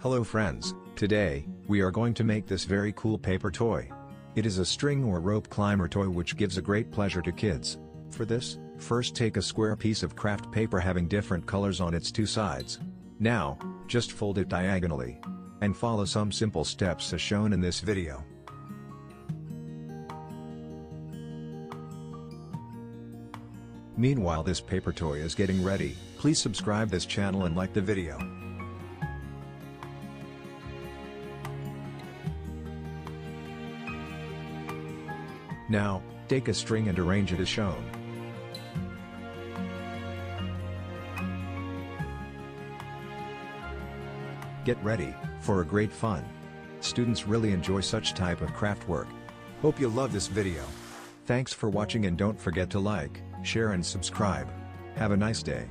Hello friends, today, we are going to make this very cool paper toy. It is a string or rope climber toy which gives a great pleasure to kids. For this, first take a square piece of craft paper having different colors on its two sides. Now, just fold it diagonally. And follow some simple steps as shown in this video. Meanwhile this paper toy is getting ready, please subscribe this channel and like the video. Now, take a string and arrange it as shown. Get ready, for a great fun. Students really enjoy such type of craft work. Hope you love this video. Thanks for watching and don't forget to like, share and subscribe. Have a nice day.